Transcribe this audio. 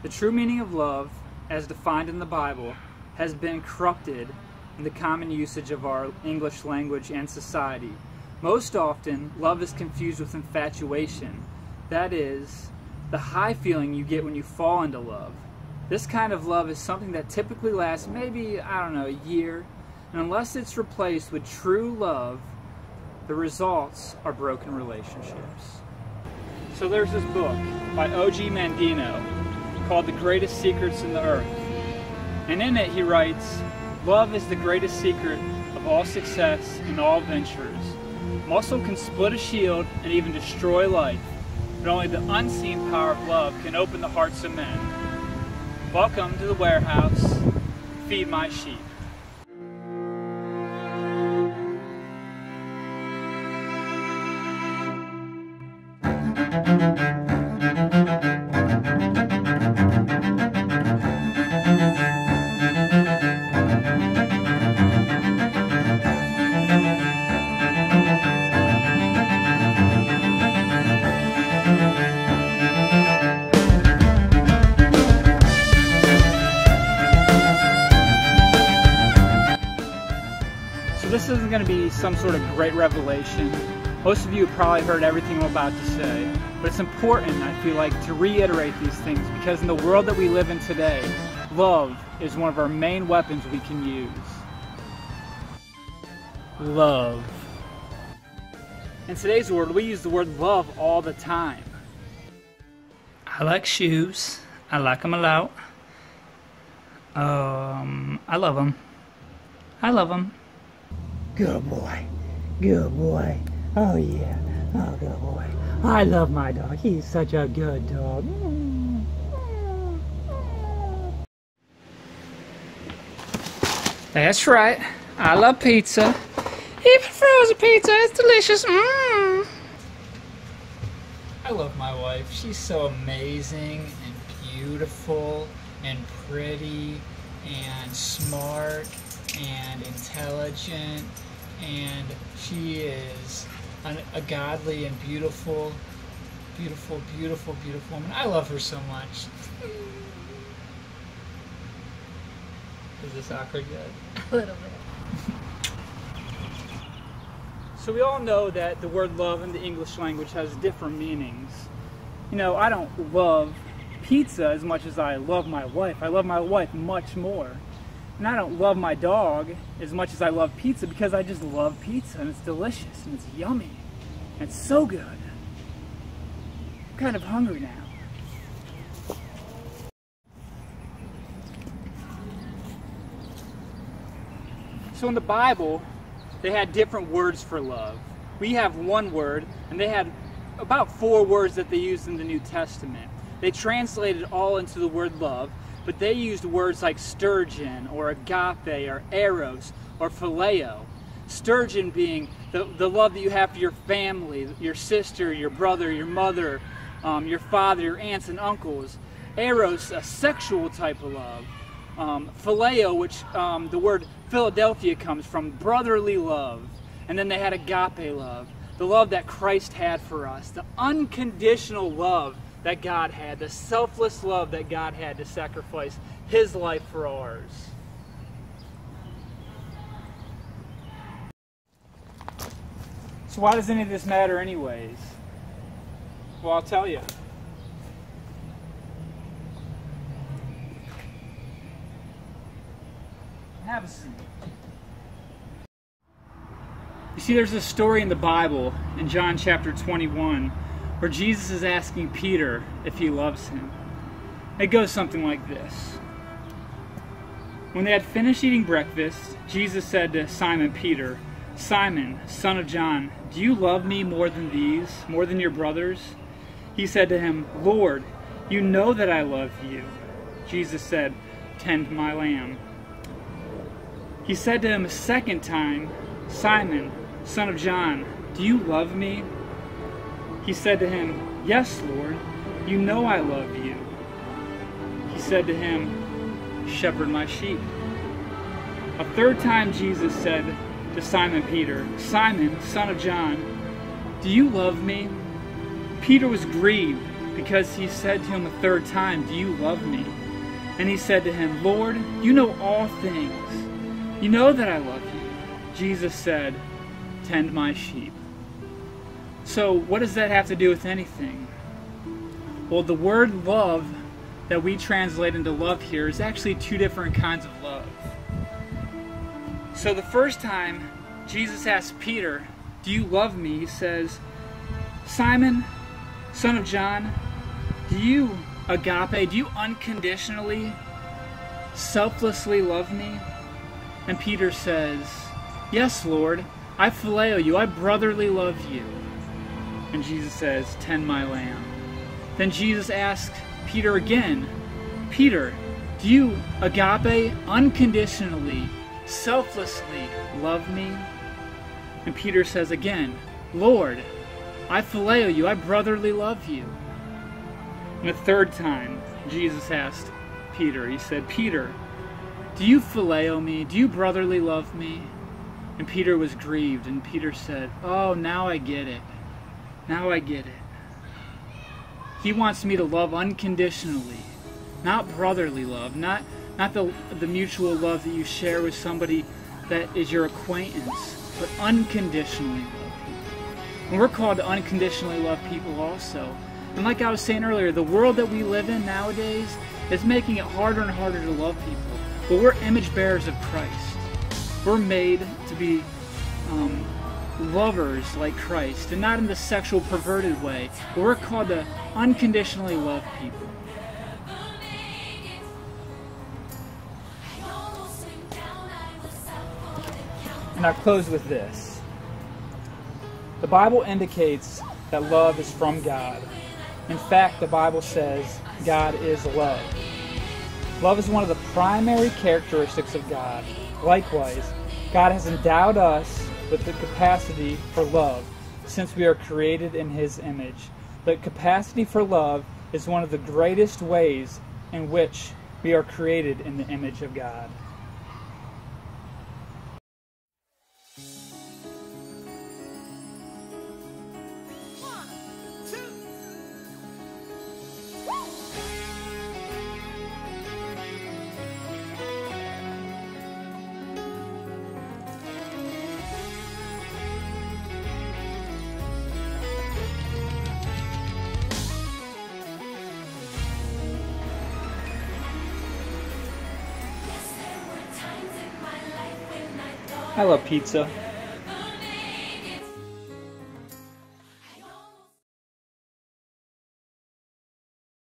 The true meaning of love, as defined in the Bible, has been corrupted in the common usage of our English language and society. Most often, love is confused with infatuation. That is, the high feeling you get when you fall into love. This kind of love is something that typically lasts maybe, I don't know, a year, and unless it's replaced with true love, the results are broken relationships. So there's this book by O.G. Mandino called The Greatest Secrets in the Earth. And in it he writes, Love is the greatest secret of all success and all ventures. Muscle can split a shield and even destroy life, but only the unseen power of love can open the hearts of men. Welcome to the warehouse. Feed my sheep. This isn't going to be some sort of great revelation. Most of you have probably heard everything I'm about to say, but it's important, I feel like, to reiterate these things because in the world that we live in today, love is one of our main weapons we can use. Love. In today's world, we use the word love all the time. I like shoes. I like them a lot. Um, I love them. I love them. Good boy. Good boy. Oh, yeah. Oh, good boy. I love my dog. He's such a good dog. That's right. I love pizza. Even frozen pizza is delicious. Mmm. I love my wife. She's so amazing and beautiful and pretty and smart and intelligent and she is an, a godly and beautiful, beautiful, beautiful, beautiful woman. I love her so much. Is this awkward yet? A little bit. So we all know that the word love in the English language has different meanings. You know, I don't love pizza as much as I love my wife. I love my wife much more. And I don't love my dog as much as I love pizza because I just love pizza and it's delicious and it's yummy and it's so good. I'm kind of hungry now. So in the Bible, they had different words for love. We have one word, and they had about four words that they used in the New Testament. They translated all into the word love, but they used words like storge or agape or eros or phileo. Storge being the, the love that you have for your family, your sister, your brother, your mother, um, your father, your aunts and uncles. Eros, a sexual type of love. Um, phileo, which um, the word Philadelphia comes from, brotherly love. And then they had agape love, the love that Christ had for us, the unconditional love that God had, the selfless love that God had to sacrifice his life for ours. So, why does any of this matter, anyways? Well, I'll tell you. Have a seat. You see, there's a story in the Bible in John chapter 21 where Jesus is asking Peter if he loves him. It goes something like this When they had finished eating breakfast, Jesus said to Simon Peter, Simon, son of John, do you love me more than these, more than your brothers? He said to him, Lord, you know that I love you. Jesus said, Tend my lamb. He said to him a second time, Simon, son of John, do you love me? He said to him, Yes, Lord, you know I love you. He said to him, Shepherd my sheep. A third time Jesus said to Simon Peter, Simon, son of John, do you love me? Peter was grieved because he said to him a third time, Do you love me? And he said to him, Lord, you know all things. You know that I love you. Jesus said, Tend my sheep. So, what does that have to do with anything? Well, the word love that we translate into love here is actually two different kinds of love. So, the first time Jesus asked Peter, Do you love me? He says, Simon, son of John, do you agape, do you unconditionally, selflessly love me? And Peter says, Yes, Lord, I phileo you, I brotherly love you. And Jesus says, Tend my lamb. Then Jesus asked Peter again, Peter, do you agape, unconditionally, selflessly love me? And Peter says again, Lord, I phileo you, I brotherly love you. And the third time, Jesus asked Peter, he said, Peter, do you phileo me? Do you brotherly love me? And Peter was grieved, and Peter said, Oh, now I get it. Now I get it. He wants me to love unconditionally, not brotherly love, not, not the, the mutual love that you share with somebody that is your acquaintance, but unconditionally love people. And we're called to unconditionally love people also. And like I was saying earlier, the world that we live in nowadays is making it harder and harder to love people. But we're image bearers of Christ. We're made to be um, lovers like Christ, and not in the sexual perverted way. But we're called to unconditionally love people. And I'll close with this. The Bible indicates that love is from God. In fact, the Bible says God is love. Love is one of the primary characteristics of God. Likewise, God has endowed us with the capacity for love since we are created in His image. The capacity for love is one of the greatest ways in which we are created in the image of God. I love pizza.